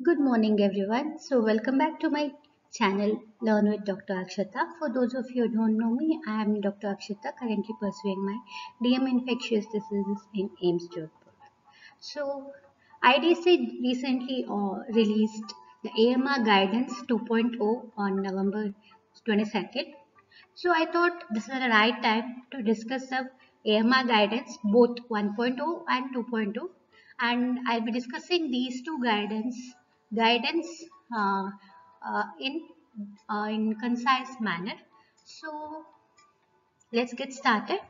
Good morning, everyone. So, welcome back to my channel Learn with Dr. Akshatha. For those of you who don't know me, I am Dr. Akshatha, currently pursuing my DM Infectious Diseases in AIIMS Jodhpur. So, IDSA recently uh, released the AMR Guidance 2.0 on November 22nd. So, I thought this is the right time to discuss the AMR guidance both 1.0 and 2.0 and I'll be discussing these two guidance guidance uh, uh, in uh, in concise manner. So let's get started.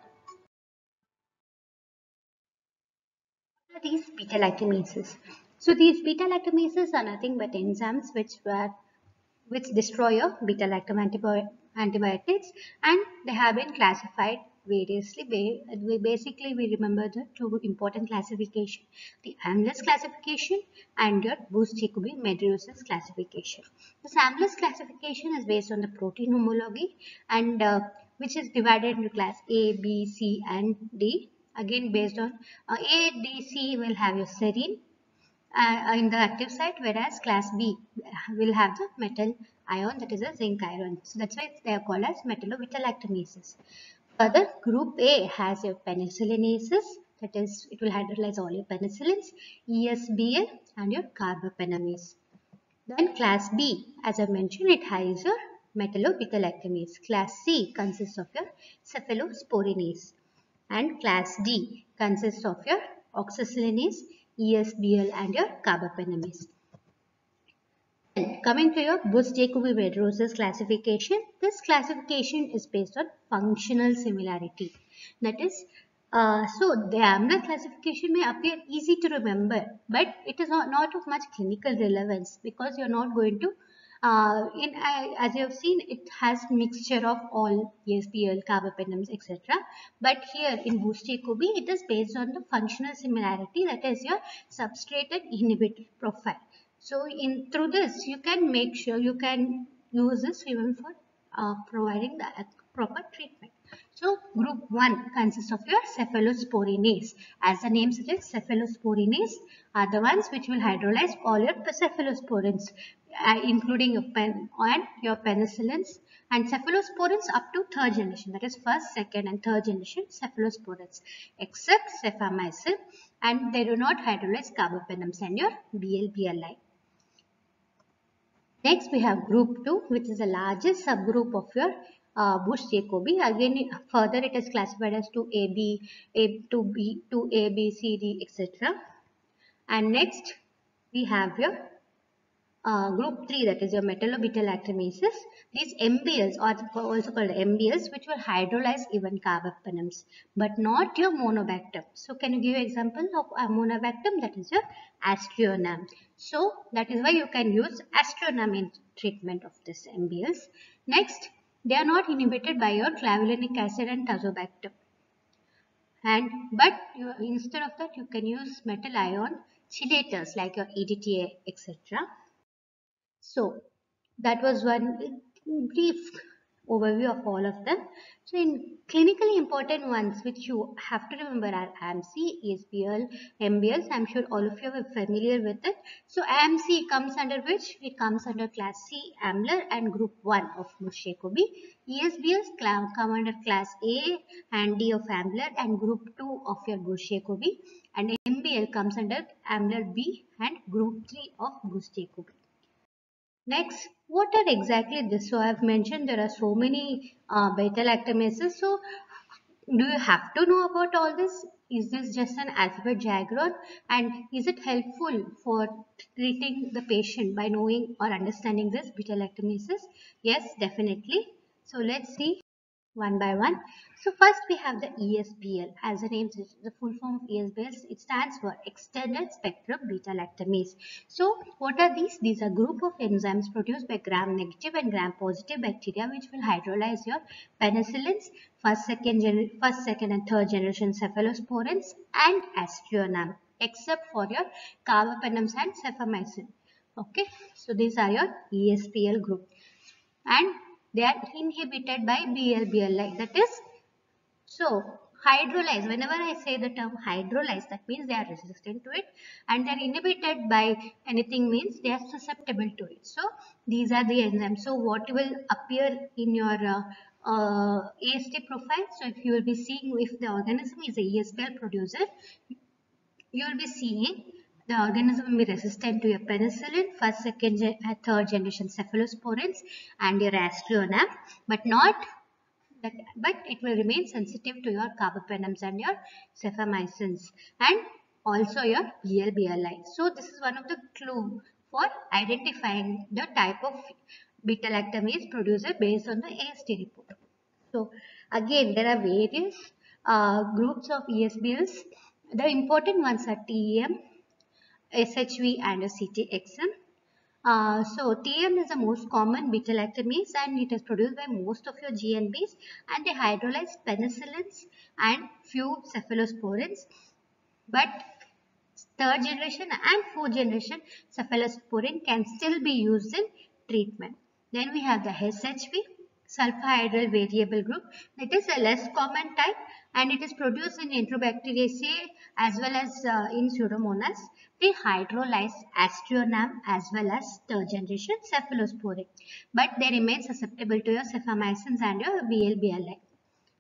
what are These beta lactamases. So these beta lactamases are nothing but enzymes which were which destroy your beta lactam antibiotics and they have been classified variously. We basically, we remember the two important classification, the Ambler classification and your Bush-Jacoby Medeiros classification. The Ambler classification is based on the protein homology and uh, which is divided into class A, B, C and D. Again based on uh, A, D, C will have your serine uh, in the active site whereas class B will have the metal ion that is a zinc ion. So that's why they are called as metallo-beta-lactamases. Further, group A has your penicillinases, that is, it will hydrolyze all your penicillins, ESBL and your carbapenemase. Then class B, as I mentioned, it has your metallo-beta-lactamase. Class C consists of your cephalosporinase. And class D consists of your oxacillinase, ESBL and your carbapenemase. Coming to your Bush-Jacoby Medeiros classification, this classification is based on functional similarity. That is, uh, so the Ambler classification may appear easy to remember, but it is not, not of much clinical relevance because you are not going to uh, in uh, as you have seen it has mixture of all ESBL, carbapenems etc. But here in Bush-Jacoby it is based on the functional similarity that is your substrate and inhibitor profile. So in through this you can make sure you can use this even for uh, providing the proper treatment. So group 1 consists of your cephalosporinase. As the name suggests cephalosporinase are the ones which will hydrolyze all your cephalosporins uh, including your pen and your penicillins and cephalosporins up to third generation that is first, second and third generation cephalosporins except cefamycin and they do not hydrolyze carbapenems and your BLBLI. Next we have group 2 which is the largest subgroup of your uh, Bush-Jacoby. Again further it is classified as 2AB, A, 2B, 2A, B, C, D etc. And next we have your uh, group 3 that is your metallo-beta-lactamases. These MBLs are also called MBLs which will hydrolyze even carbapenems but not your monobactam. So can you give example of a monobactam that is your aztreonam. So that is why you can use aztreonam in treatment of this MBLs. Next, they are not inhibited by your clavulanic acid and tazobactam. And but you, instead of that, you can use metal ion chelators like your EDTA, etc. So that was one brief overview of all of them. So in clinically important ones which you have to remember are AmpC, ESBL, MBLs. I'm sure all of you are familiar with it. So AmpC comes under which? It comes under class C, Ambler and group 1 of Bush-Jacoby. ESBLs come under class A and D of Ambler and group 2 of your Bush-Jacoby. And MBL comes under Ambler B and group 3 of Bush-Jacoby. Next, what are exactly this? So I have mentioned there are so many uh, beta lactamases. So do you have to know about all this? Is this just an alphabet diagram? And is it helpful for treating the patient by knowing or understanding this beta lactamases? Yes, definitely. So let's see one by one. So first we have the ESBL. As the name says, the full form of ESBL, it stands for Extended Spectrum Beta Lactamase. So what are these? These are group of enzymes produced by gram-negative and gram-positive bacteria which will hydrolyze your penicillins, first, second, first, second and third generation cephalosporins and aztreonam except for your carbapenems and cefamycin. Okay, so these are your ESBL group and they are inhibited by BLBL like that is so hydrolyze whenever i say the term hydrolyze that means they are resistant to it and they are inhibited by anything means they are susceptible to it. So these are the enzymes. So what will appear in your uh, uh, AST profile? So if you will be seeing if the organism is a ESBL producer you will be seeing the organism will be resistant to your penicillin, first, second, uh, third generation cephalosporins and your aztreonam, but not that, but it will remain sensitive to your carbapenems and your cefamycins and also your BLBLI. So this is one of the clue for identifying the type of beta-lactamase producer based on the AST report. So again there are various uh, groups of ESBLs. The important ones are TEM, SHV and CTXM. Uh, so TEM is the most common beta-lactamase and it is produced by most of your GNBs and they hydrolyze penicillins and few cephalosporins. But third generation and fourth generation cephalosporin can still be used in treatment. Then we have the SHV, sulfhydryl variable group. That is a less common type and it is produced in Enterobacteriaceae as well as uh, in Pseudomonas. They hydrolyze aztreonam as well as third generation cephalosporin. But they remain susceptible to your cefamycins and your BLBLI.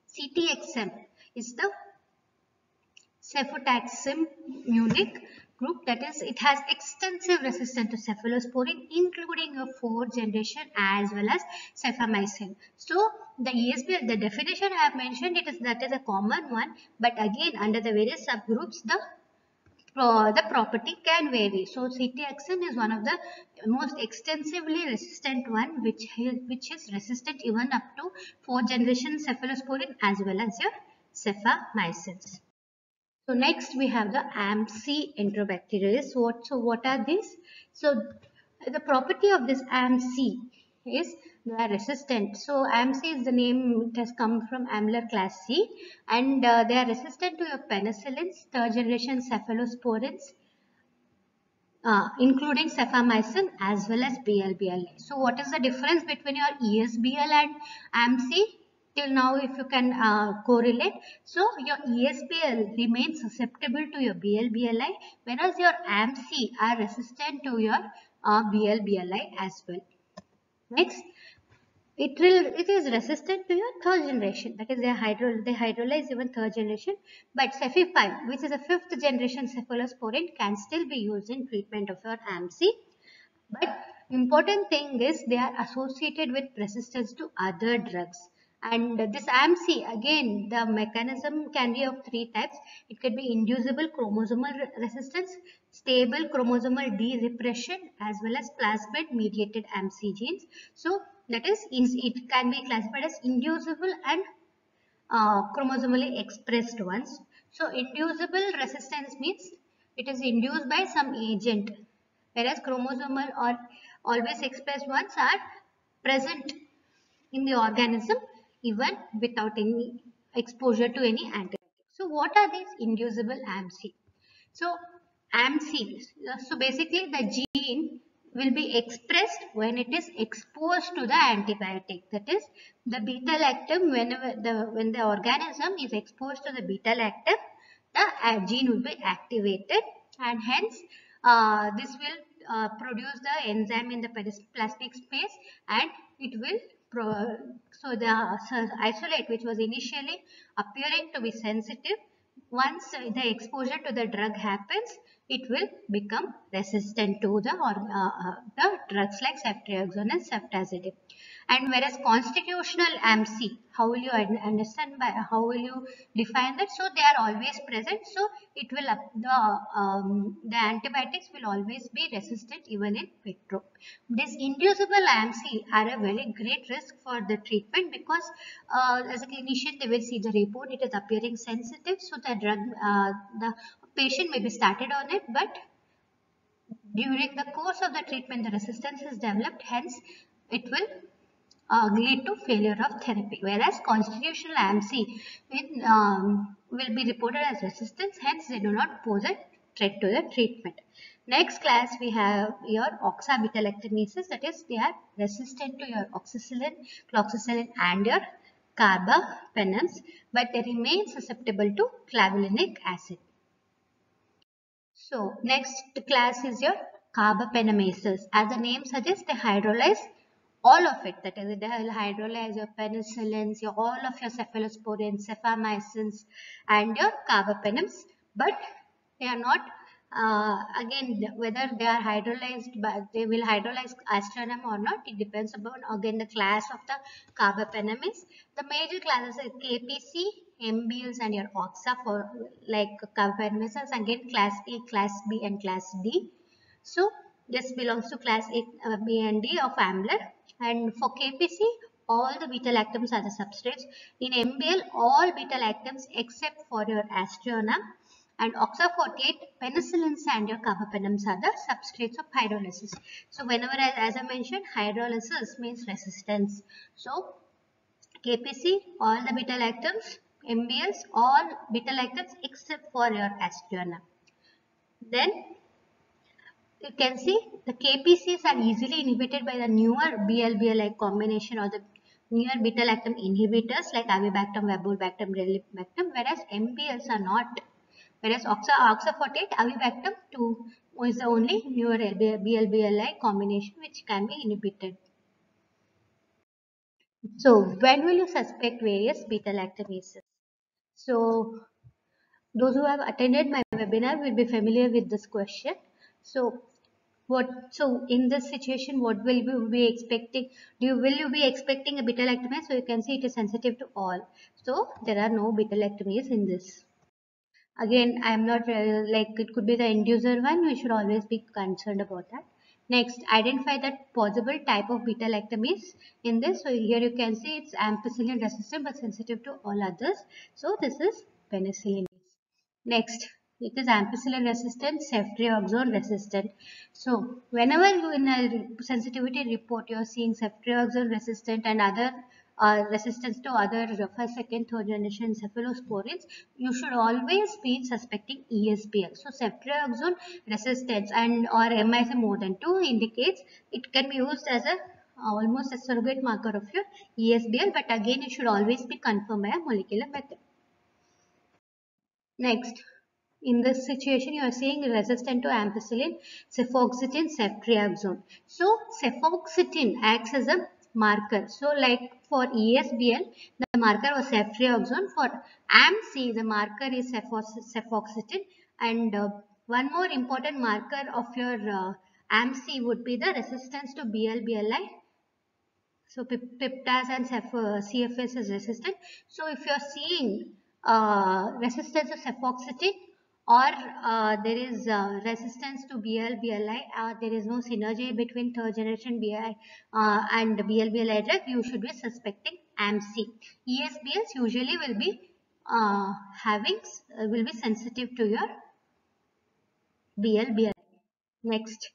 CTXM is the cefotaxime Munich group that is it has extensive resistance to cephalosporin including a fourth generation as well as cefamycin. So the ESB the definition I have mentioned it is that is a common one but again under the various subgroups the uh, the property can vary. So CTXM is one of the most extensively resistant one which is, which is resistant even up to 4 generation cephalosporin as well as your cefamycins. So next we have the AmpC enterobacteriales. What, so what are these? So the property of this AmpC is resistant. So AmpC is the name it has come from Ambler class C and uh, they are resistant to your penicillins, third generation cephalosporins, uh, including cefamycin as well as BLBLI. So what is the difference between your ESBL and AmpC? till now if you can uh, correlate. So your ESBL remains susceptible to your BLBLI whereas your AmpC are resistant to your uh, BLBLI as well. Next, it will it is resistant to your third generation that is they hydro they hydrolyze even third generation but cefepime which is a fifth generation cephalosporin can still be used in treatment of your AmpC but important thing is they are associated with resistance to other drugs and this AmpC, again, the mechanism can be of three types. It could be inducible chromosomal resistance, stable chromosomal de-repression, as well as plasmid mediated AmpC genes. So, that is, it can be classified as inducible and uh, chromosomally expressed ones. So, inducible resistance means it is induced by some agent, whereas chromosomal or always expressed ones are present in the organism even without any exposure to any antibiotic. So what are these inducible AmpC? So AmpC, so basically the gene will be expressed when it is exposed to the antibiotic. That is the beta lactam whenever the when the organism is exposed to the beta lactam, the gene will be activated and hence uh, this will uh, produce the enzyme in the periplasmic space and it will so the isolate which was initially appearing to be sensitive, once the exposure to the drug happens, it will become resistant to the, uh, uh, the drugs like ceftriaxone and ceftazidime. And whereas constitutional AmpC, how will you understand by how will you define that? So they are always present. So it will the um, the antibiotics will always be resistant even in vitro. This inducible AmpC are a very great risk for the treatment because uh, as a clinician they will see the report it is appearing sensitive. So the drug uh, the patient may be started on it but during the course of the treatment the resistance is developed hence it will uh, lead to failure of therapy. Whereas constitutional AmpC will, um, will be reported as resistance, hence they do not pose a threat to the treatment. Next class we have your oxabeta-lactamases that is they are resistant to your oxacillin, cloxacillin and your carbapenems, but they remain susceptible to clavulanic acid. So next class is your carbapenemases. As the name suggests, they hydrolyze all of it. That is, they will hydrolyze your penicillins, your, all of your cephalosporins, cephamycins and your carbapenems. But they are not uh, again whether they are hydrolyzed but they will hydrolyze aztreonam or not it depends upon again the class of the carbapenems the major classes are kpc mbls and your oxa for like carbapenems again class a class b and class d so this belongs to class a uh, b and d of ambler and for kpc all the beta lactams are the substrates in mbl all beta lactams except for your aztreonam and OXA48 penicillins and your carbapenems are the substrates of hydrolysis. So whenever as I mentioned hydrolysis means resistance. So KPC all the beta lactams, MBLs all beta lactams except for your aztreonam. Then you can see the KPCs are easily inhibited by the newer BL-BL combination or the newer beta lactam inhibitors like avibactam, vaborbactam, relebactam whereas MBLs are not whereas oxa, oxa48 avibactam 2 is the only newer BL-BLI combination which can be inhibited. So when will you suspect various beta lactamases? So those who have attended my webinar will be familiar with this question. So what so in this situation what will you be expecting do you will you be expecting a beta lactamase so you can see it is sensitive to all. So there are no beta lactamases in this. Again i am not uh, like it could be the inducer one. We should always be concerned about that next identify that possible type of beta lactamase in this. So here you can see it's ampicillin resistant but sensitive to all others. So this is penicillin next it is ampicillin resistant ceftriaxone resistant. So whenever you in a sensitivity report you are seeing ceftriaxone resistant and other uh, resistance to other first, second, third generation cephalosporins, you should always be suspecting ESBL. So ceftriaxone resistance and or MIC more than 2 indicates it can be used as a almost a surrogate marker of your ESBL but again it should always be confirmed by a molecular method. Next, in this situation you are seeing resistant to ampicillin, cefoxitin, ceftriaxone. So cefoxitin acts as a marker. So like for ESBL, the marker was ceftriaxone. For AmpC, the marker is cefoxitin. And uh, one more important marker of your uh, AmpC would be the resistance to BL-BLI. So piptaz and CFS is resistant. So if you are seeing uh, resistance to cefoxitin, or uh, there is uh, resistance to BL, BLI, uh, there is no synergy between third generation BI uh, and BL, BLI drug, you should be suspecting AmpC. ESBLs usually will be uh, having, uh, will be sensitive to your BL, BLI. Next.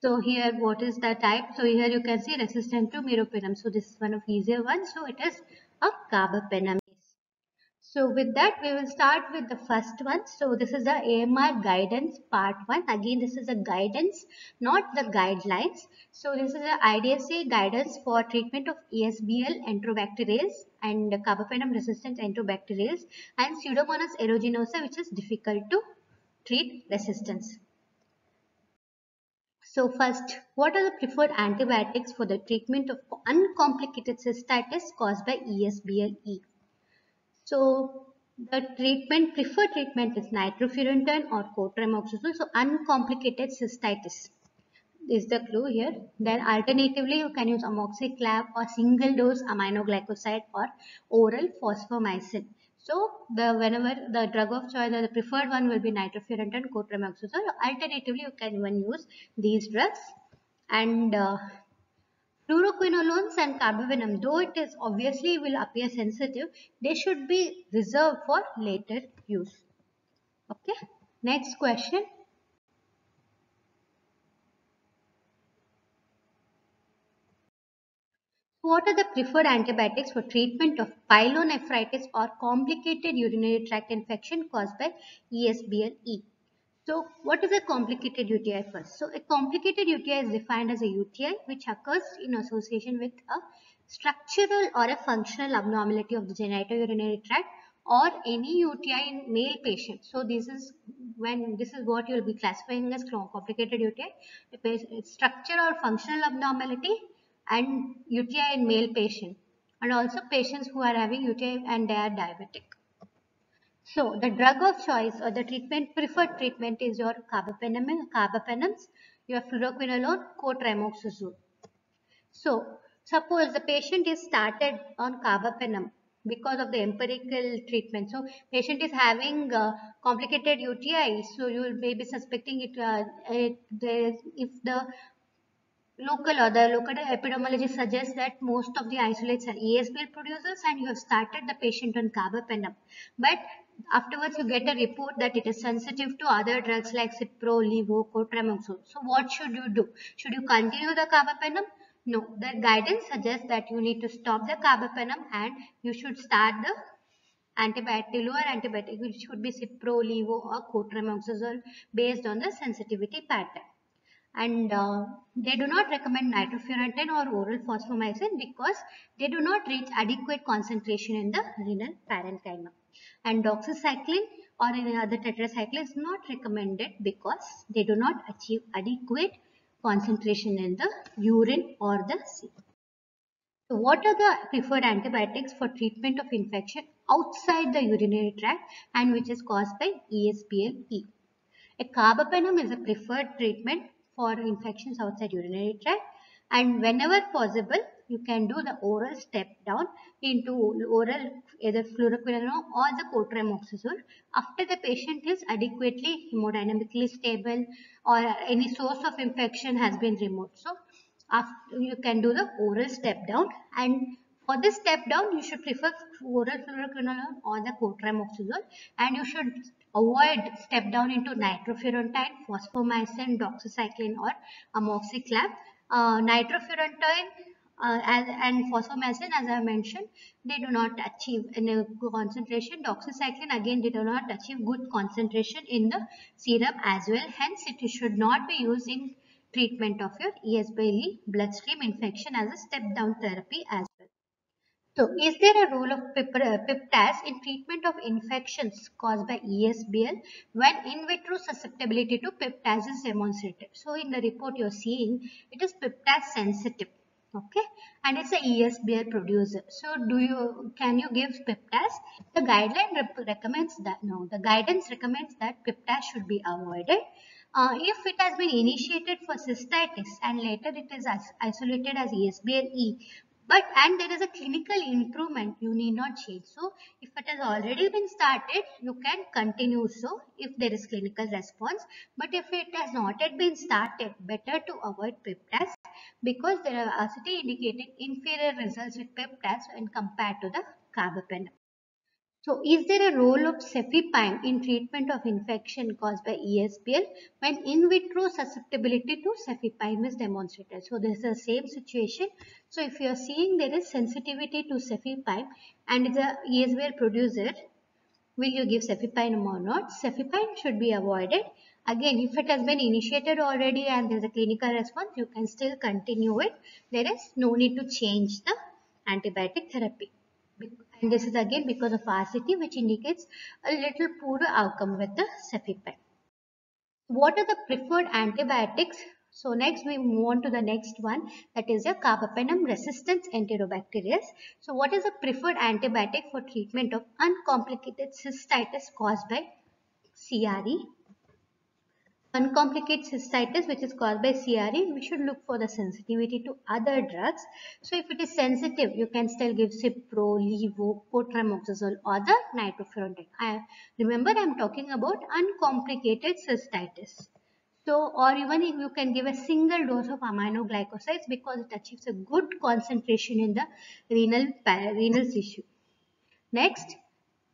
So here what is the type? So here you can see resistant to meropenem. So this is one of easier ones. So it is a carbapenem. So with that, we will start with the first one. So this is the AMR guidance part one. Again, this is a guidance, not the guidelines. So this is the IDSA guidance for treatment of ESBL enterobacterales and carbapenem resistant enterobacterales and Pseudomonas aeruginosa which is difficult to treat resistance. So first, what are the preferred antibiotics for the treatment of uncomplicated cystitis caused by ESBL-E? So the treatment, preferred treatment is nitrofurantoin or cotrimoxazole. So uncomplicated cystitis is the clue here. Then alternatively, you can use amoxiclav or single dose aminoglycoside or oral phosphomycin. So the whenever the drug of choice or the preferred one will be nitrofurantoin, cotrimoxazole. Alternatively, you can even use these drugs. And uh, Fluoroquinolones and carbapenem, though it is obviously will appear sensitive, they should be reserved for later use. Okay. Next question. What are the preferred antibiotics for treatment of pyelonephritis or complicated urinary tract infection caused by ESBL-E? So what is a complicated UTI first? So a complicated UTI is defined as a UTI which occurs in association with a structural or a functional abnormality of the genitourinary tract or any UTI in male patient. So this is when this is what you will be classifying as complicated UTI, structure or functional abnormality and UTI in male patient and also patients who are having UTI and they are diabetic. So the drug of choice or the treatment preferred treatment is your carbapenem, carbapenems, your fluoroquinolone, co-trimoxazole. So suppose the patient is started on carbapenem because of the empirical treatment. So patient is having uh, complicated UTI, so you will maybe suspecting it, uh, it if the local or the local epidemiology suggests that most of the isolates are ESBL producers and you have started the patient on carbapenem. But afterwards you get a report that it is sensitive to other drugs like Cipro, Levo. So what should you do? Should you continue the carbapenem? No, the guidance suggests that you need to stop the carbapenem and you should start the antibiotic, lower antibiotic, which should be Cipro, Levo or Cotrimoxazole based on the sensitivity pattern and uh, they do not recommend nitrofurantoin or oral phosphomycin because they do not reach adequate concentration in the renal parenchyma. And doxycycline or any other tetracycline is not recommended because they do not achieve adequate concentration in the urine or the sea. So what are the preferred antibiotics for treatment of infection outside the urinary tract and which is caused by ESBL-E? A carbapenem is a preferred treatment for infections outside urinary tract. And whenever possible you can do the oral step down into oral either fluoroquinolone or the cotrimoxazole after the patient is adequately hemodynamically stable or any source of infection has been removed. So after you can do the oral step down. And for this step down you should prefer oral fluoroquinolone or the cotrimoxazole and you should avoid step down into nitrofurantoin, phosphomycin, doxycycline or amoxiclav. Uh, nitrofurantoin uh, and, and fosfomycin as I mentioned they do not achieve any concentration. Doxycycline again they do not achieve good concentration in the serum as well. Hence it should not be used in treatment of your ESBL bloodstream infection as a step down therapy as so, is there a role of piptaz in treatment of infections caused by ESBL when in vitro susceptibility to piptaz is demonstrated? So, in the report you are seeing, it is piptaz sensitive okay? And it's a esbl producer. So do you can you give piptaz? The guideline recommends that no the guidance recommends that piptaz should be avoided. Uh, if it has been initiated for cystitis and later it is isolated as esbl-e but and there is a clinical improvement you need not change. So if it has already been started you can continue so if there is clinical response. But if it has not yet been started better to avoid piptaz because there are RCT indicating inferior results with piptaz when compared to the carbapenem so, is there a role of cefepime in treatment of infection caused by ESBL when in vitro susceptibility to cefepime is demonstrated? So, this is the same situation. So, if you are seeing there is sensitivity to cefepime and the ESBL producer, will you give cefepime or not? Cefepime should be avoided. Again, if it has been initiated already and there is a clinical response, you can still continue it. There is no need to change the antibiotic therapy. And this is again because of RCT which indicates a little poorer outcome with the cefepime. What are the preferred antibiotics? So next we move on to the next one that is a carbapenem resistant enterobacterias. So what is the preferred antibiotic for treatment of uncomplicated cystitis caused by CRE uncomplicated cystitis which is caused by CRE, we should look for the sensitivity to other drugs. So if it is sensitive, you can still give Cipro, Levo, Cotrimoxazole or the nitrofurantoin. I remember I am talking about uncomplicated cystitis. So or even if you can give a single dose of aminoglycosides because it achieves a good concentration in the renal, renal tissue. Next,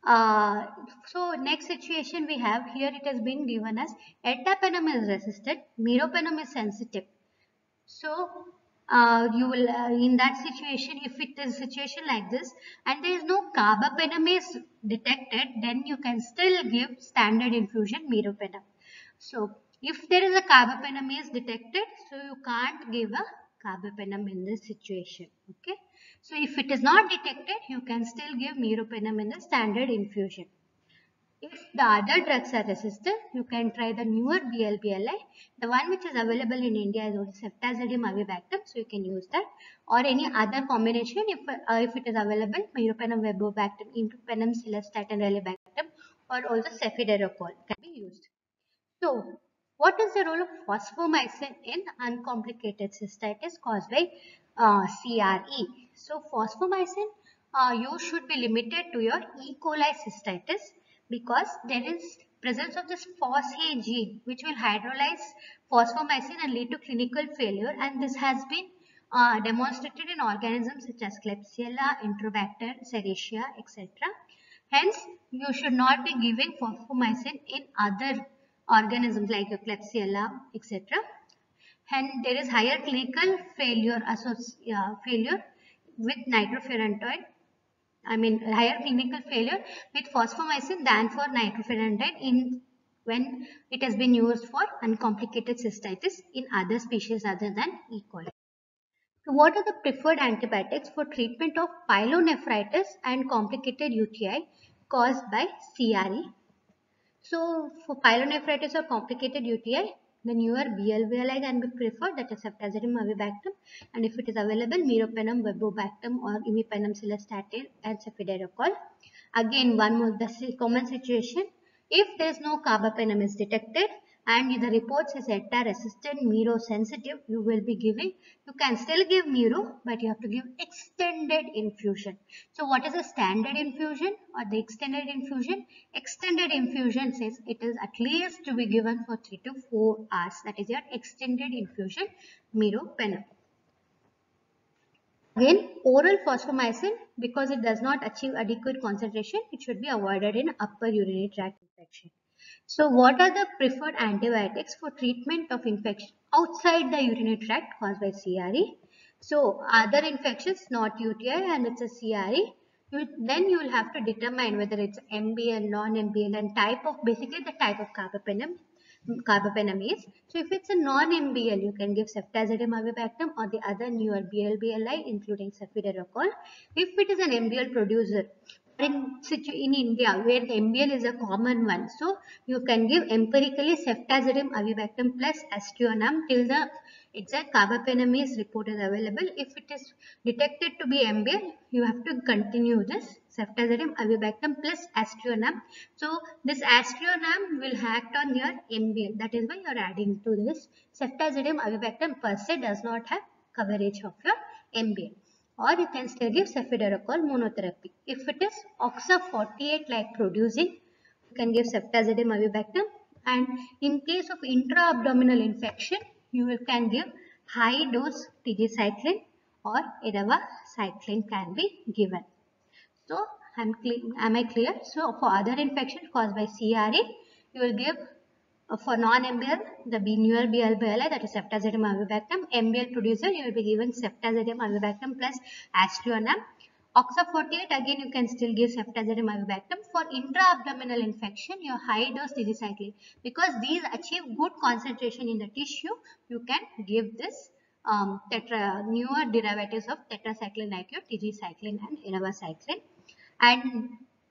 uh, so next situation we have here it has been given as ertapenem is resistant, meropenem is sensitive. So uh, you will uh, in that situation if it is a situation like this and there is no carbapenem is detected then you can still give standard infusion meropenem. So if there is a carbapenem is detected, so you can't give a carbapenem in this situation. Okay. So if it is not detected, you can still give meropenem in the standard infusion. If the other drugs are resistant, you can try the newer BLBLI. The one which is available in India is only ceftazidime avibactam, so you can use that. Or any other combination if, uh, if it is available, meropenem vaborbactam, imipenem cilastatin relebactam, or also cefiderocol can be used. So, what is the role of fosfomycin in uncomplicated cystitis caused by uh, CRE? So, phosphomycin uh, you should be limited to your E. coli cystitis because there is presence of this fosA gene which will hydrolyze phosphomycin and lead to clinical failure and this has been uh, demonstrated in organisms such as Klebsiella, Enterobacter, Serratia, etc. Hence, you should not be giving phosphomycin in other organisms like your Klebsiella, etc. And there is higher clinical failure, uh, failure with nitrofurantoin I mean higher clinical failure with fosfomycin than for nitrofurantoin in when it has been used for uncomplicated cystitis in other species other than E. coli. So what are the preferred antibiotics for treatment of pyelonephritis and complicated UTI caused by CRE? So for pyelonephritis or complicated UTI, the newer BLBLI can be preferred that is ceftazidime avibactam and if it is available meropenem vaborbactam or imipenem cilastatin and cefiderocol. Again one more the common situation if there is no carbapenem is detected and the report says ETA resistant Miro sensitive you will be giving you can still give Miro but you have to give extended infusion. So what is a standard infusion or the extended infusion? Extended infusion says it is at least to be given for 3 to 4 hours. That is your extended infusion Miro meropenem Again, oral fosfomycin, because it does not achieve adequate concentration, it should be avoided in upper urinary tract infection. So what are the preferred antibiotics for treatment of infection outside the urinary tract caused by CRE? So other infections not UTI and it's a CRE. You, then you will have to determine whether it's MBL, non-MBL and type of basically the type of carbapenem carbapenem is. So if it's a non-MBL, you can give ceftazidime avibactam or the other newer BLBLI including cefiderocol. If it is an MBL producer, in, in India where MBL is a common one. So you can give empirically ceftazidime avibactam plus aztreonam till the exact carbapenem report is available. If it is detected to be MBL, you have to continue this ceftazidime avibactam plus aztreonam. So this aztreonam will act on your MBL. That is why you are adding to this. Ceftazidime avibactam per se does not have coverage of your MBL or you can still give cefiderocol monotherapy. If it is OXA48 like producing, you can give ceftazidime avibactam and in case of intra-abdominal infection, you can give high dose tigecycline or eravacycline can be given. So, am, am I clear? So, for other infections caused by CRE, you will give for non-MBL, the newer BLBLI that is ceftazidime avibactam. MBL producer, you will be given ceftazidime avibactam plus aztreonam. OXA48 again you can still give ceftazidime for intra-abdominal infection your high dose tigecycline because these achieve good concentration in the tissue you can give this um, tetra newer derivatives of tetracycline like your tigecycline and eravacycline and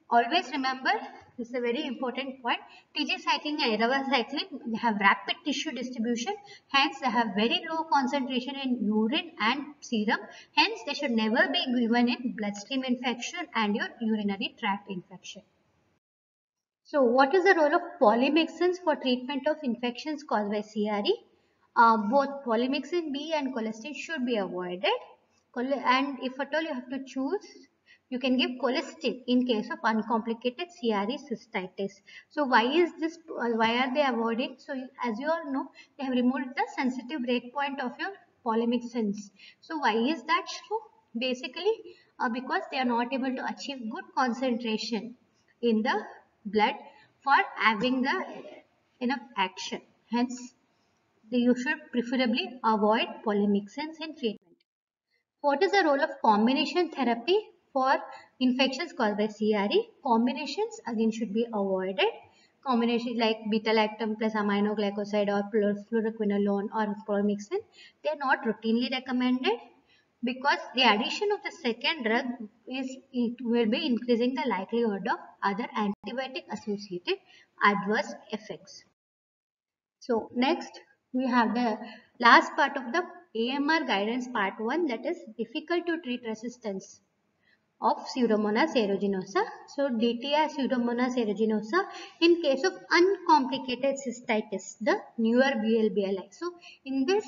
always remember this is a very important point. Tigecycline and eravacycline they have rapid tissue distribution. Hence, they have very low concentration in urine and serum. Hence, they should never be given in bloodstream infection and your urinary tract infection. So, what is the role of polymyxins for treatment of infections caused by CRE? Uh, both polymyxin B and colistin should be avoided. And if at all you have to choose, you can give colistin in case of uncomplicated CRE cystitis. So why is this, why are they avoiding? So as you all know, they have removed the sensitive breakpoint of your polymyxins. So why is that so? Basically uh, because they are not able to achieve good concentration in the blood for having the enough action. Hence, you should preferably avoid polymyxins in treatment. What is the role of combination therapy for infections caused by CRE, combinations again should be avoided. combination like beta-lactam plus aminoglycoside or fluoroquinolone or polymyxin, they are not routinely recommended because the addition of the second drug is it will be increasing the likelihood of other antibiotic associated adverse effects. So next we have the last part of the AMR guidance part 1 that is difficult to treat resistance of Pseudomonas aeruginosa. So DTR Pseudomonas aeruginosa in case of uncomplicated cystitis, the newer BLBLI. So in this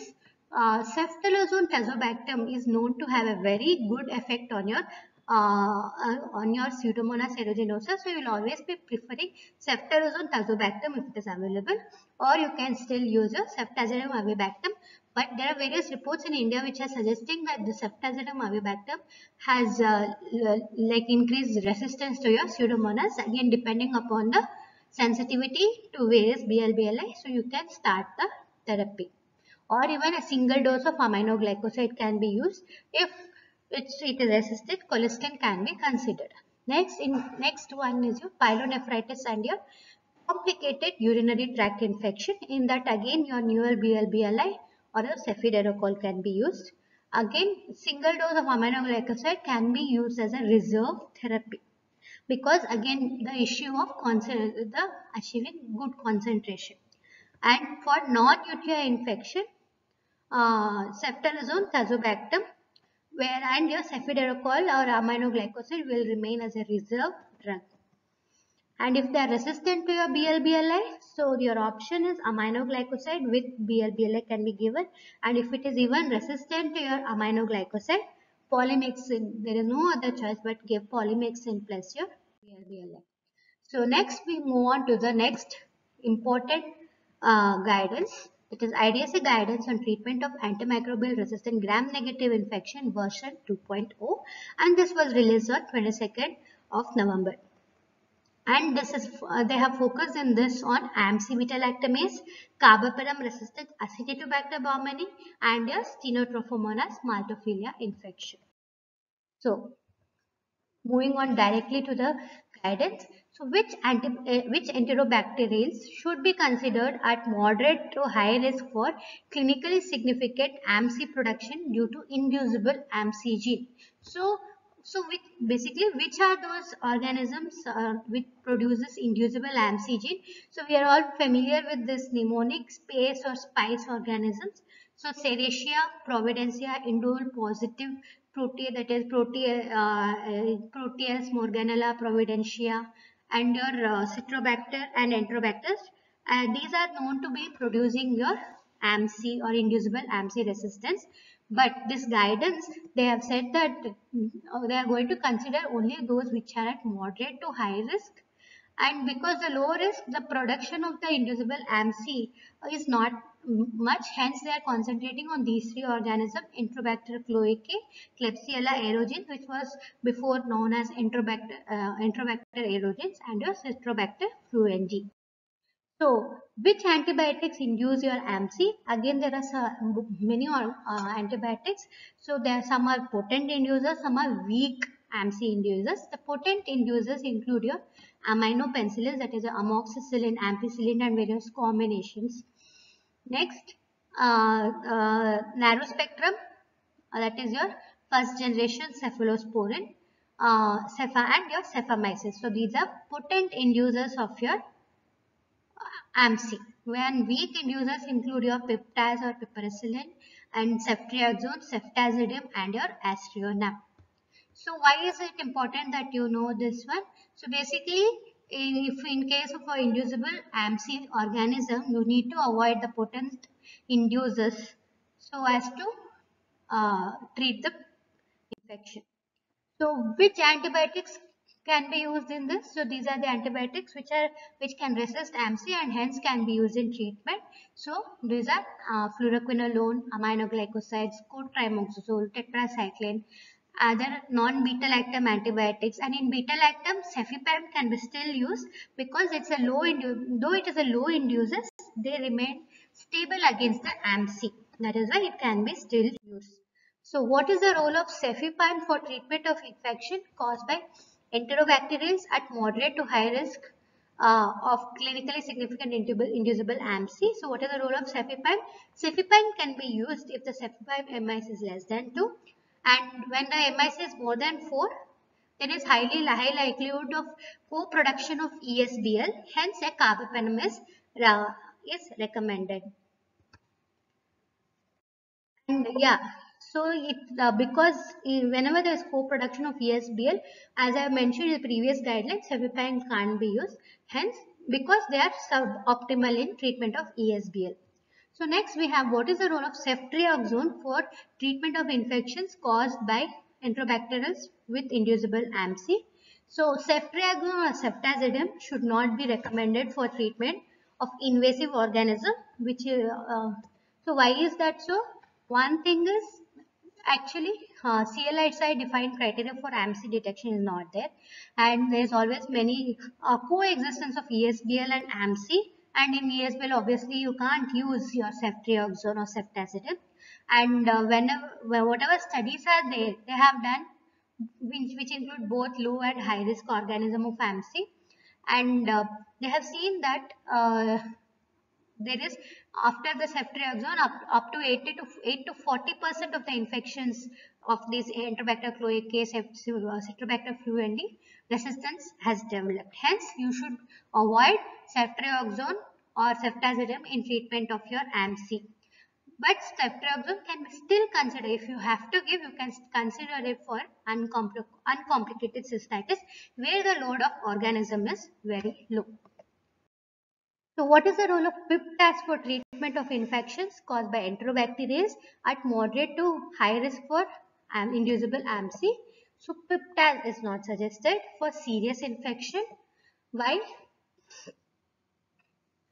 uh, ceftolozane tazobactam is known to have a very good effect on your uh, uh, on your Pseudomonas aeruginosa. So you will always be preferring ceftolozane tazobactam if it is available or you can still use a ceftazidime avibactam but there are various reports in India which are suggesting that the ceftazidime avibactam has uh, like increased resistance to your pseudomonas again depending upon the sensitivity to various BLBLI. So you can start the therapy or even a single dose of aminoglycoside can be used if it's, it is resistant colistin can be considered. Next in next one is your pyelonephritis and your complicated urinary tract infection. In that again your newer BLBLI or a cefiderocol can be used. Again, single dose of aminoglycoside can be used as a reserve therapy because again the issue of the achieving good concentration. And for non-UTI infection, uh, ceftolozane, tazobactam, where and your cefiderocol or aminoglycoside will remain as a reserve drug. And if they are resistant to your BLBLI, so your option is aminoglycoside with BLBLI can be given. And if it is even resistant to your aminoglycoside, polymyxin, there is no other choice but give polymyxin plus your BLBLI. So next we move on to the next important uh, guidance. It is IDSA guidance on treatment of antimicrobial resistant gram-negative infection version 2.0 and this was released on 22nd of November and this is uh, they have focused in this on AmpC-beta-lactamase, carbapenem-resistant Acinetobacter baumannii and a Stenotrophomonas maltophilia infection. So, moving on directly to the guidance. So, which, anti, uh, which enterobacterials should be considered at moderate to high risk for clinically significant AmpC production due to inducible AmpC gene? So, so which, basically which are those organisms uh, which produces inducible AmpC gene? So we are all familiar with this mnemonic space or spice organisms. So Serratia, Providencia, indole positive protea that is protea, uh, uh, Proteus, Morganella, Providencia and your uh, Citrobacter and Enterobacter. Uh, these are known to be producing your AmpC or inducible AmpC resistance. But this guidance, they have said that uh, they are going to consider only those which are at moderate to high risk. And because the low risk, the production of the inducible AmpC is not much, hence they are concentrating on these three organisms, Enterobacter cloacae, Klebsiella aerogenes, which was before known as Enterobacter, uh, Enterobacter aerogenes, and your Citrobacter freundii. So, which antibiotics induce your AmpC? Again, there are many uh, antibiotics. So, there are some are potent inducers, some are weak AmpC inducers. The potent inducers include your aminopenicillins, that is amoxicillin, ampicillin, and various combinations. Next, uh, uh, narrow spectrum, uh, that is your first generation cephalosporin, uh, cepha and your cefamycin. So, these are potent inducers of your AmpC. When weak inducers include your piptaz or piperacillin and ceftriaxone, ceftazidime and your aztreonam. So why is it important that you know this one? So basically if in case of an inducible AmpC organism you need to avoid the potent inducers so as to uh, treat the infection. So which antibiotics can be used in this. So these are the antibiotics which are which can resist AmpC and hence can be used in treatment. So these are uh, fluoroquinolone, aminoglycosides, cotrimoxazole, tetracycline, other non-beta-lactam antibiotics and in beta-lactam cefepime can be still used because it's a low though it is a low inducer they remain stable against the AmpC that is why it can be still used. So what is the role of cefepime for treatment of infection caused by enterobacterials at moderate to high risk uh, of clinically significant inducible AmpC. So what is the role of cefepime? Cefepime can be used if the cefepime MIC is less than 2 and when the MIC is more than 4 there is highly high likelihood of co-production of ESBL hence a carbapenem is, uh, is recommended. And yeah, so uh, because whenever there is co-production of ESBL, as I have mentioned in the previous guidelines, cefepime can't be used. Hence, because they are suboptimal in treatment of ESBL. So next we have what is the role of ceftriaxone for treatment of infections caused by enterobacterales with inducible AmpC. So ceftriaxone or ceftazidime should not be recommended for treatment of invasive organism which uh, so why is that so one thing is actually uh, CLSI defined criteria for AmpC detection is not there. And there is always many uh, coexistence of ESBL and AmpC and in ESBL obviously you can't use your ceftriaxone or ceftazidime and uh, whenever whatever studies are there they have done which, which include both low and high risk organism of AmpC and uh, they have seen that uh, there is after the ceftriaxone up, up to 80 to 8 to 40 percent of the infections of these enterobacter cloacae ceftriaxone uh, freundii resistance has developed. Hence you should avoid ceftriaxone or ceftazidime in treatment of your AmpC but ceftriaxone can still considered if you have to give you can consider it for uncompl uncomplicated cystitis where the load of organism is very low so what is the role of PIP-TAZ for treatment of infections caused by enterobacterias at moderate to high risk for um, inducible AmpC? So PIP-TAZ is not suggested for serious infection. Why?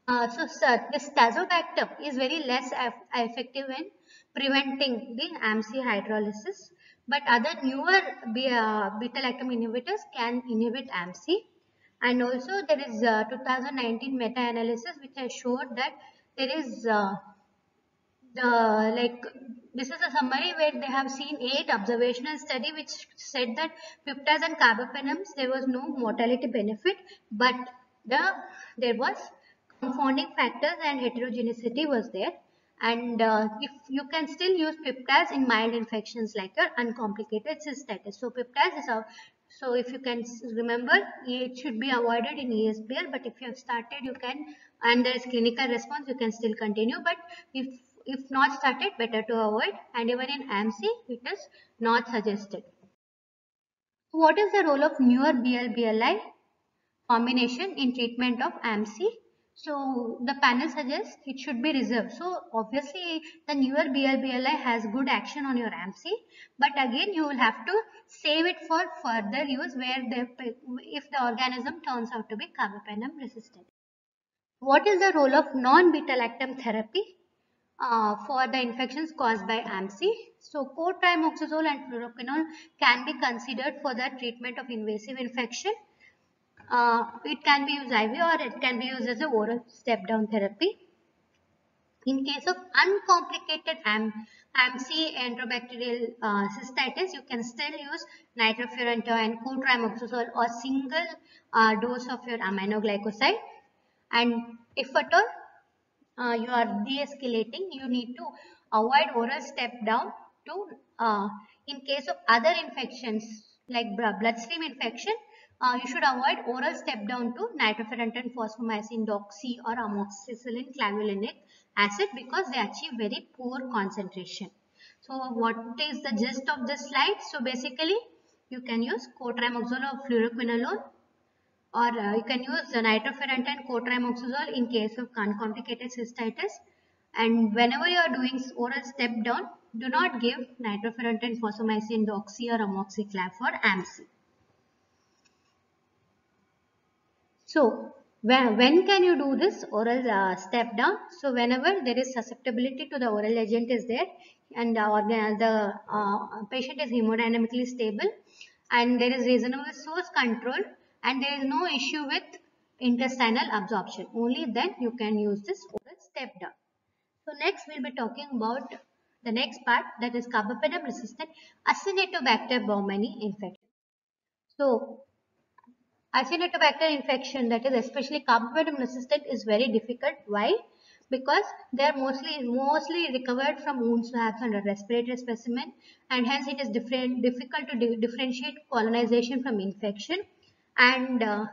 Uh, so sir, this tazobactam is very less effective in preventing the AmpC hydrolysis. But other newer uh, beta-lactam inhibitors can inhibit AmpC and also there is uh, 2019 meta-analysis which has showed that there is uh, the like this is a summary where they have seen eight observational study which said that PIP-TAZ and carbapenems there was no mortality benefit but the there was confounding factors and heterogeneity was there and uh, if you can still use PIP-TAZ in mild infections like your uncomplicated cystitis. So PIP-TAZ is a so if you can remember, it should be avoided in ESBL, but if you have started, you can, and there is clinical response, you can still continue. But if if not started, better to avoid. And even in AmpC, it is not suggested. What is the role of newer BL-BLI combination in treatment of AmpC? So the panel suggests it should be reserved. So obviously the newer BL-BLI has good action on your AmpC, but again you will have to save it for further use where the, if the organism turns out to be carbapenem resistant. What is the role of non-beta-lactam therapy uh, for the infections caused by AmpC? So cotrimoxazole and fluoroquinol can be considered for the treatment of invasive infection uh, it can be used IV or it can be used as a oral step down therapy. In case of uncomplicated AM, AmpC enterobacterial uh, cystitis, you can still use nitrofurantoin, and cotrimoxazole or single uh, dose of your aminoglycoside. And if at all uh, you are de-escalating, you need to avoid oral step down to, uh, in case of other infections like bloodstream infection, uh, you should avoid oral step down to nitrofurantoin, fosfomycin, doxy or amoxicillin clavulanic acid because they achieve very poor concentration. So what is the gist of this slide? So basically you can use cotrimoxazole or fluoroquinolone or uh, you can use the nitrofurantoin cotrimoxazole in case of uncomplicated cystitis and whenever you are doing oral step down do not give nitrofurantoin, fosfomycin, doxy or amoxiclav for AmpC. So when, can you do this oral uh, step down? So whenever there is susceptibility to the oral agent is there and uh, the uh, patient is hemodynamically stable and there is reasonable source control and there is no issue with intestinal absorption. Only then you can use this oral step down. So next we'll be talking about the next part that is carbapenem resistant Acinetobacter baumannii infection. So Acinetobacter infection that is especially carbapenem resistant is very difficult. Why? Because they are mostly mostly recovered from wound swabs and a respiratory specimen and hence it is different, difficult to di differentiate colonization from infection and uh,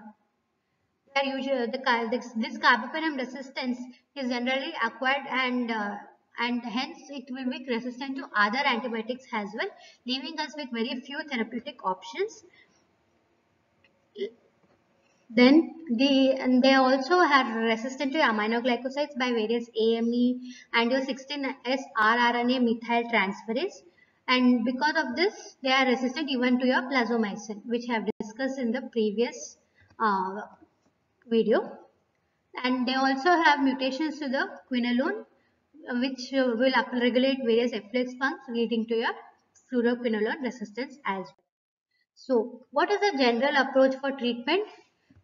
usually the, this, this carbapenem resistance is generally acquired and uh, and hence it will be resistant to other antibiotics as well leaving us with very few therapeutic options then the and they also are resistant to aminoglycosides by various AME and your 16S rRNA methyl transferase and because of this they are resistant even to your plazomicin which I have discussed in the previous uh, video and they also have mutations to the quinolone which will regulate various efflux pumps leading to your fluoroquinolone resistance as well. So what is the general approach for treatment?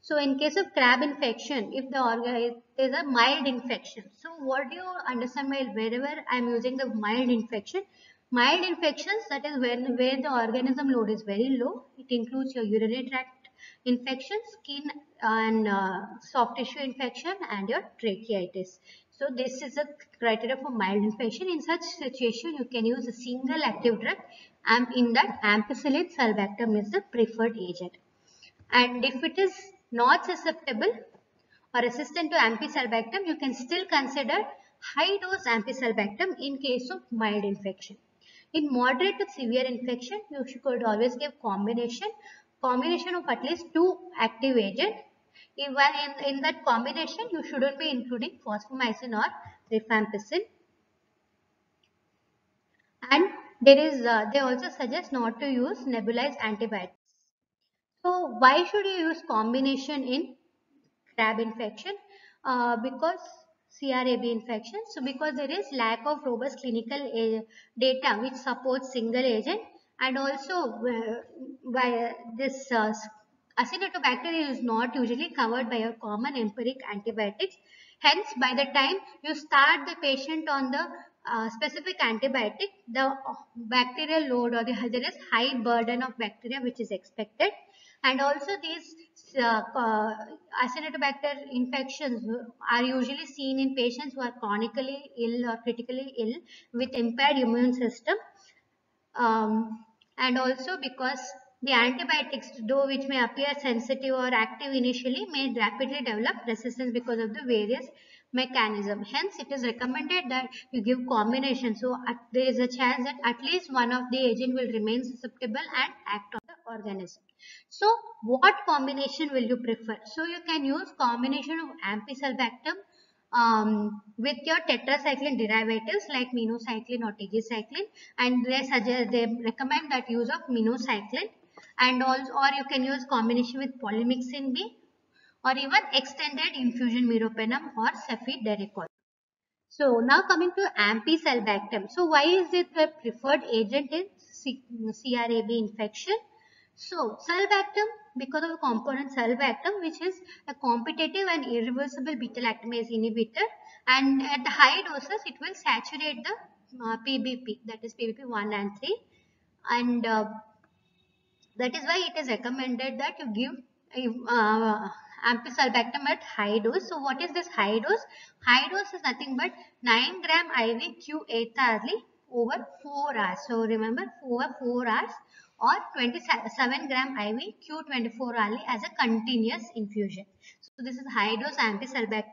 So in case of CRAB infection, if the organ is a mild infection, so what do you understand by wherever I am using the mild infection? Mild infections that is when where the organism load is very low. It includes your urinary tract infection, skin and uh, soft tissue infection and your tracheitis. So this is a criteria for mild infection. In such situation, you can use a single active drug and in that ampicillin sulbactam is the preferred agent. And if it is not susceptible or resistant to ampicillin you can still consider high dose ampicillin in case of mild infection. In moderate to severe infection, you should always give combination, combination of at least two active agents even in, in that combination, you shouldn't be including fosfomycin or rifampicin. And there is, uh, they also suggest not to use nebulized antibiotics. So why should you use combination in CRAB infection? Uh, because CRAB infection. So because there is lack of robust clinical uh, data which supports single agent and also uh, by this uh, is not usually covered by a common empiric antibiotics. Hence, by the time you start the patient on the uh, specific antibiotic, the bacterial load or the there is high burden of bacteria which is expected. And also these uh, uh, Acinetobacter infections are usually seen in patients who are chronically ill or critically ill with impaired immune system. Um, and also because the antibiotics, though which may appear sensitive or active initially, may rapidly develop resistance because of the various mechanism. Hence, it is recommended that you give combination. So, at, there is a chance that at least one of the agent will remain susceptible and act on the organism. So, what combination will you prefer? So, you can use combination of ampicillin um, with your tetracycline derivatives like minocycline or tigecycline and they suggest they recommend that use of minocycline and also or you can use combination with polymyxin B or even extended infusion meropenem or cefiderocol. So now coming to ampicillin. So why is it the preferred agent in CRAB infection? So sulbactam because of the component sulbactam which is a competitive and irreversible beta lactamase inhibitor and at the high doses it will saturate the uh, PBP that is PBP 1 and 3 and uh, that is why it is recommended that you give uh, ampicillin at high dose. So what is this high dose? High dose is nothing but 9 gram IV Q8 hourly over 4 hours. So remember over 4 hours or 27 gram IV Q24 hourly as a continuous infusion. So this is high dose ampicillin.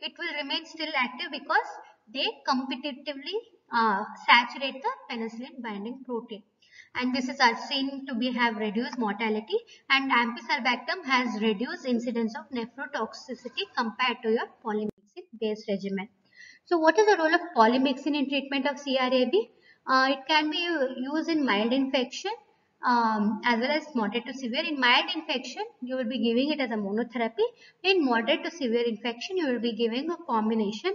It will remain still active because they competitively uh, saturate the penicillin binding protein and this is seen to be have reduced mortality and ampicillin has reduced incidence of nephrotoxicity compared to your polymyxin based regimen. So what is the role of polymyxin in treatment of CRAB? Uh, it can be used in mild infection um, as well as moderate to severe. In mild infection, you will be giving it as a monotherapy. In moderate to severe infection, you will be giving a combination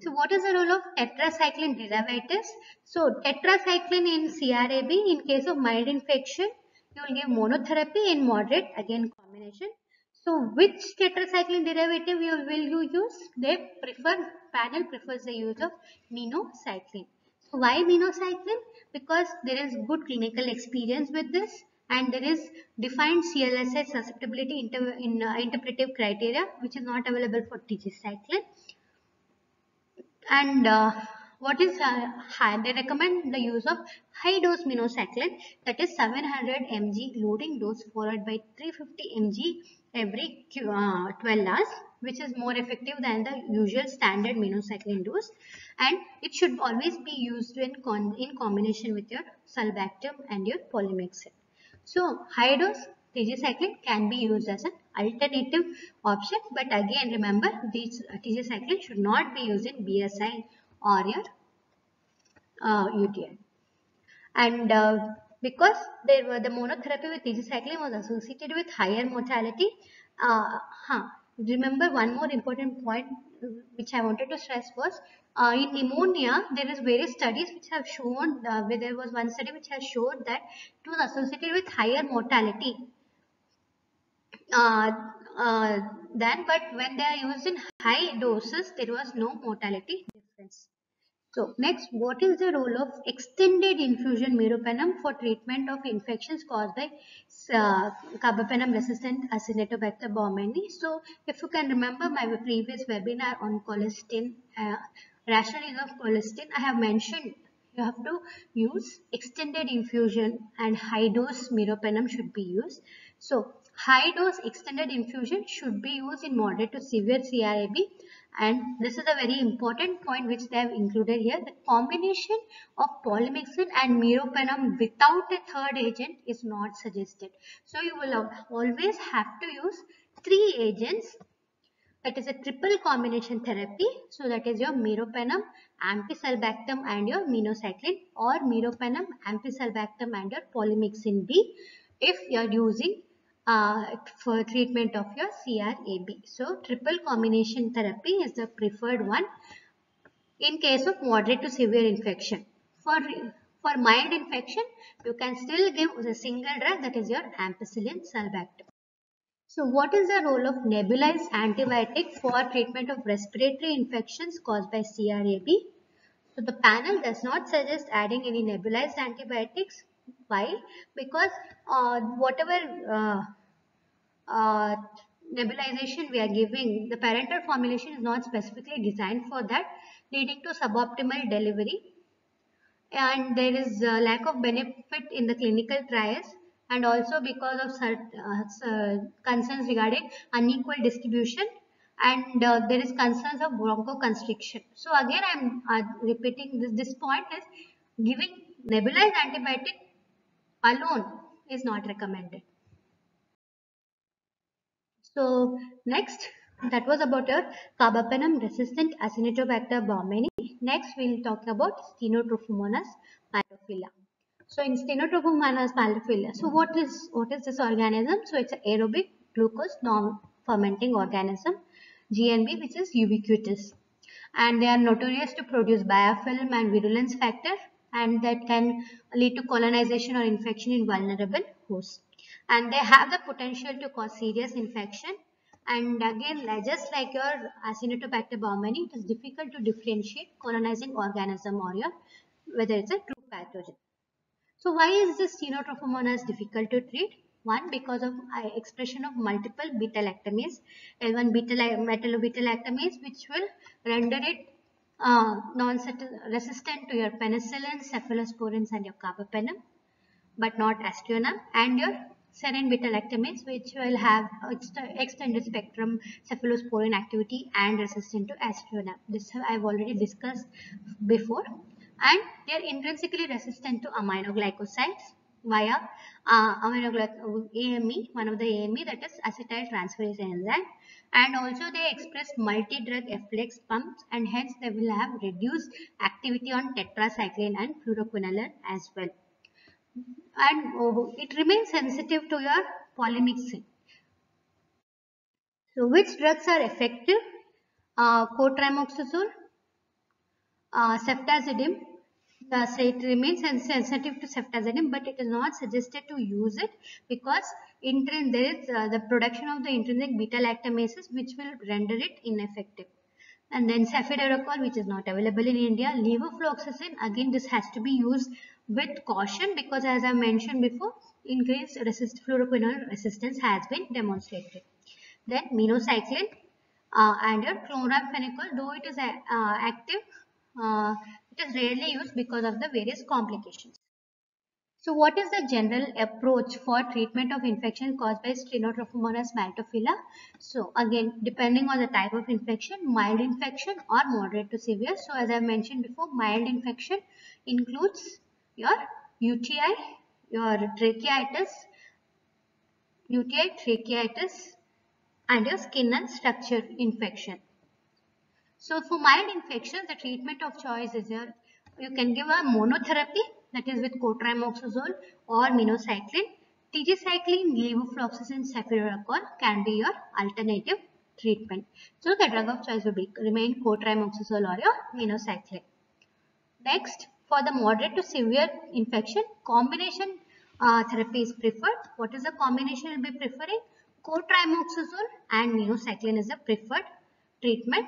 so what is the role of tetracycline derivatives? So tetracycline in CRAB in case of mild infection, you will give monotherapy in moderate again combination. So which tetracycline derivative you will you use? They prefer, panel prefers the use of minocycline. So why minocycline? Because there is good clinical experience with this and there is defined CLSI susceptibility inter in uh, interpretive criteria which is not available for tigecycline and uh, what is uh, high? They recommend the use of high dose minocycline that is 700 mg loading dose followed by 350 mg every uh, 12 hours which is more effective than the usual standard minocycline dose and it should always be used in, con in combination with your sulbactam and your polymyxin. So high dose tigecycline can be used as an alternative option but again remember this tigecycline should not be used in BSI or your uh. And uh, because there were the monotherapy with tigecycline was associated with higher mortality, uh, huh, remember one more important point which I wanted to stress was uh, in pneumonia there is various studies which have shown uh, where there was one study which has showed that it was associated with higher mortality uh, uh, then but when they are used in high doses there was no mortality difference. So next, what is the role of extended infusion meropenem for treatment of infections caused by uh, carbapenem resistant Acinetobacter baumannii? So if you can remember my previous webinar on colistin, uh, rationalism of colistin, I have mentioned you have to use extended infusion and high dose meropenem should be used. So high dose extended infusion should be used in moderate to severe CRAB and this is a very important point which they have included here. The combination of polymyxin and meropenem without a third agent is not suggested. So you will always have to use three agents. That is a triple combination therapy. So that is your meropenem, ampicillin and your minocycline or meropenem, ampicillin and your polymyxin B if you are using uh, for treatment of your CRAB. So triple combination therapy is the preferred one in case of moderate to severe infection. For, for mild infection, you can still give the single drug that is your ampicillin sulbactam. So what is the role of nebulized antibiotic for treatment of respiratory infections caused by CRAB? So the panel does not suggest adding any nebulized antibiotics why? Because uh, whatever uh, uh, nebulization we are giving, the parenteral formulation is not specifically designed for that, leading to suboptimal delivery. And there is lack of benefit in the clinical trials and also because of uh, concerns regarding unequal distribution and uh, there is concerns of bronchoconstriction. So again I am uh, repeating this, this point is giving nebulized antibiotic alone is not recommended. So next that was about your carbapenem resistant Acinetobacter baumannii. Next we'll talk about Stenotrophomonas maltophilia. So in Stenotrophomonas maltophilia, so what is what is this organism? So it's an aerobic glucose non-fermenting organism, GNB, which is ubiquitous, and they are notorious to produce biofilm and virulence factor and that can lead to colonization or infection in vulnerable hosts. And they have the potential to cause serious infection. And again, just like your Acinetobacter baumannii, it is difficult to differentiate colonizing organism or your whether it's a true pathogen. So why is this Stenotrophomonas difficult to treat? One, because of uh, expression of multiple beta-lactamase, L1 beta-lactamase, which will render it uh, non-resistant to your penicillin, cephalosporins and your carbapenem but not aztreonam and your serine beta-lactamase which will have extended spectrum cephalosporin activity and resistant to aztreonam. This I've already discussed before and they are intrinsically resistant to aminoglycosides via uh, AME, one of the AME that is acetyl transferase enzyme and also they express multi-drug efflux pumps and hence they will have reduced activity on tetracycline and fluoroquinolone as well. And oh, it remains sensitive to your polymyxin. So which drugs are effective? Uh, cotrimoxazole, uh, ceftazidime, uh, so it remains sensitive to ceftazidime but it is not suggested to use it because there is uh, the production of the intrinsic beta lactamases which will render it ineffective. and then cefiderocol which is not available in India. Levofloxacin again this has to be used with caution because as I mentioned before increased resist fluoroquinol resistance has been demonstrated. Then minocycline uh, and your chloramphenicol though it is uh, active uh, it is rarely used because of the various complications. So what is the general approach for treatment of infection caused by Stenotrophomonas maltophilia? So again, depending on the type of infection, mild infection or moderate to severe. So as I mentioned before, mild infection includes your UTI, your tracheitis, UTI, tracheitis and your skin and structure infection. So for mild infection, the treatment of choice is your, you can give a monotherapy that is with cotrimoxazole or minocycline. Tigecycline, levofloxacin, cefiderocol can be your alternative treatment. So the drug of choice will be remain cotrimoxazole or your minocycline. Next, for the moderate to severe infection, combination uh, therapy is preferred. What is the combination will be preferring? Cotrimoxazole and minocycline is the preferred treatment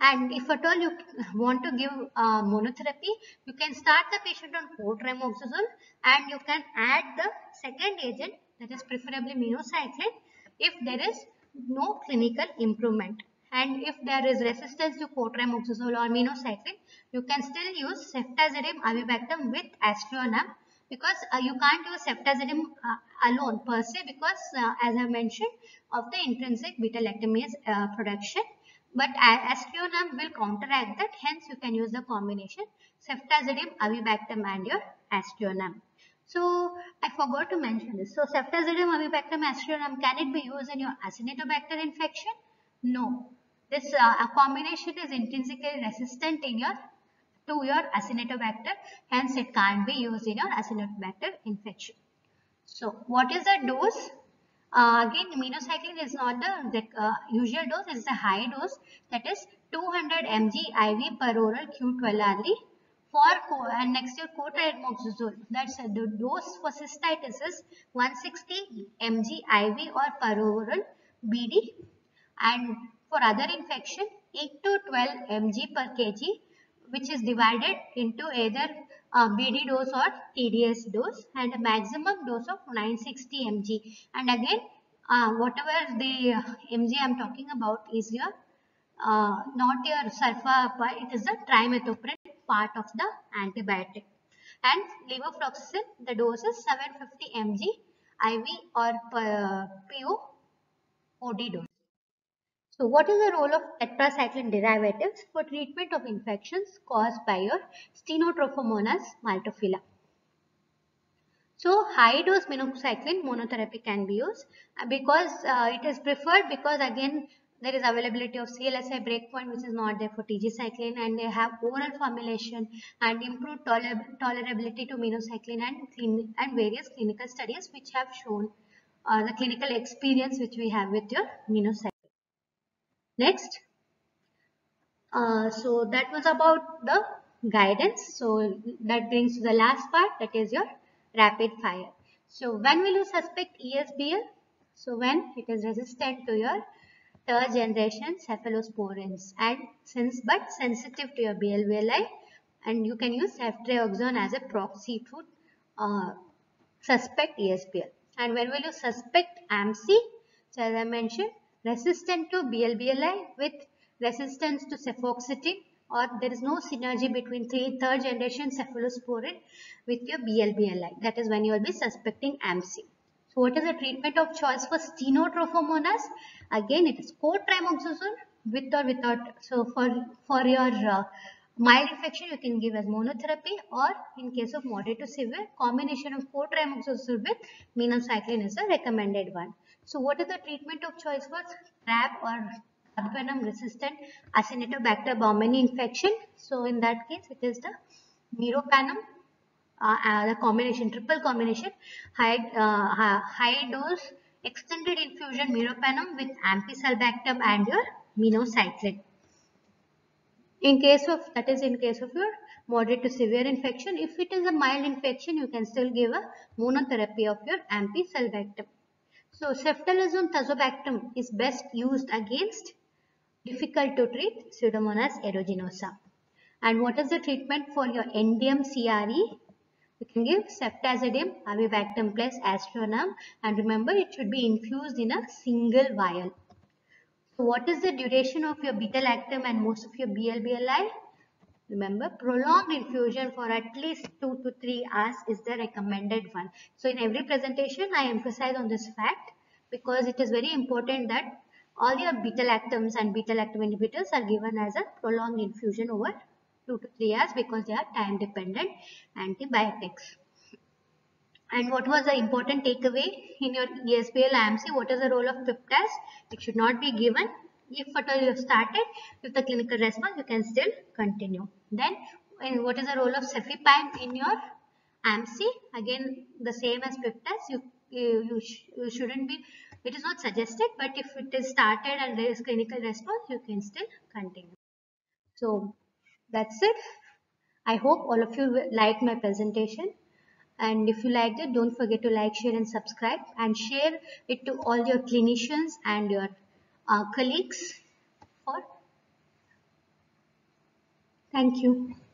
and if at all you want to give uh, monotherapy, you can start the patient on cotrimoxazole and you can add the second agent that is preferably minocycline if there is no clinical improvement. And if there is resistance to cotrimoxazole or minocycline, you can still use ceftazidime avibactam with aztreonam because uh, you can't use ceftazidime uh, alone per se because uh, as I mentioned of the intrinsic beta-lactamase uh, production but aztreonam will counteract that. Hence, you can use the combination ceftazidime, avibactam and your aztreonam. So, I forgot to mention this. So, ceftazidime, avibactam, aztreonam, can it be used in your Acinetobacter infection? No. This uh, combination is intrinsically resistant in your to your Acinetobacter. Hence, it can't be used in your Acinetobacter infection. So, what is the dose? Uh, again, minocycline is not the, the uh, usual dose, it is a high dose that is 200 mg IV per oral Q12 hourly for and next year cotrimoxazole. That's uh, the dose for cystitis is 160 mg IV or per oral BD and for other infection 8 to 12 mg per kg which is divided into either uh, BD dose or TDS dose and a maximum dose of 960 mg. And again, uh, whatever the mg I am talking about is your uh, not your sulfa, it is the trimethoprim part of the antibiotic. And levofloxacin, the dose is 750 mg IV or PO OD dose. So what is the role of tetracycline derivatives for treatment of infections caused by your Stenotrophomonas maltophilia? So high dose minocycline monotherapy can be used uh, because uh, it is preferred because again there is availability of CLSI breakpoint which is not there for tigecycline and they have oral formulation and improved toler tolerability to minocycline and, and various clinical studies which have shown uh, the clinical experience which we have with your minocycline. Next, uh, so that was about the guidance. So that brings to the last part that is your rapid fire. So when will you suspect ESBL? So when it is resistant to your third generation cephalosporins and since but sensitive to your BLBLI and you can use ceftriaxone as a proxy to uh, suspect ESBL. And when will you suspect AmpC? So as I mentioned resistant to BLBLI with resistance to cefoxitin or there is no synergy between three, third generation cephalosporin with your BLBLI. That is when you will be suspecting AmpC. So what is the treatment of choice for stenotrophomonas? Again it is cotrimoxazole with or without. So for, for your uh, mild infection you can give as monotherapy or in case of moderate to severe combination of cotrimoxazole with minocycline is a recommended one. So what is the treatment of choice for CRAB or carbapenem resistant Acinetobacter baumannii infection? So in that case it is the meropenem uh, uh, the combination triple combination high uh, high dose extended infusion meropenem with ampicillin and your minocycline. In case of that is in case of your moderate to severe infection, if it is a mild infection, you can still give a monotherapy of your ampicillin. So ceftolozane tazobactam is best used against difficult to treat Pseudomonas aeruginosa. And what is the treatment for your NDM CRE? You can give ceftazidime, avibactam plus aztreonam and remember it should be infused in a single vial. So what is the duration of your beta-lactam and most of your BLBLI? Remember, prolonged infusion for at least 2 to 3 hours is the recommended one. So in every presentation, I emphasize on this fact because it is very important that all your beta-lactams and beta-lactam inhibitors are given as a prolonged infusion over 2 to 3 hours because they are time-dependent antibiotics. And what was the important takeaway in your ESBL AmpC? What is the role of test? It should not be given if at all you have started with the clinical response you can still continue then what is the role of cefepime in your AmpC again the same as piptaz you you, you, sh you shouldn't be it is not suggested but if it is started and there is clinical response you can still continue. So that's it. I hope all of you liked my presentation. And if you liked it don't forget to like share and subscribe. And share it to all your clinicians and your uh, colleagues for thank you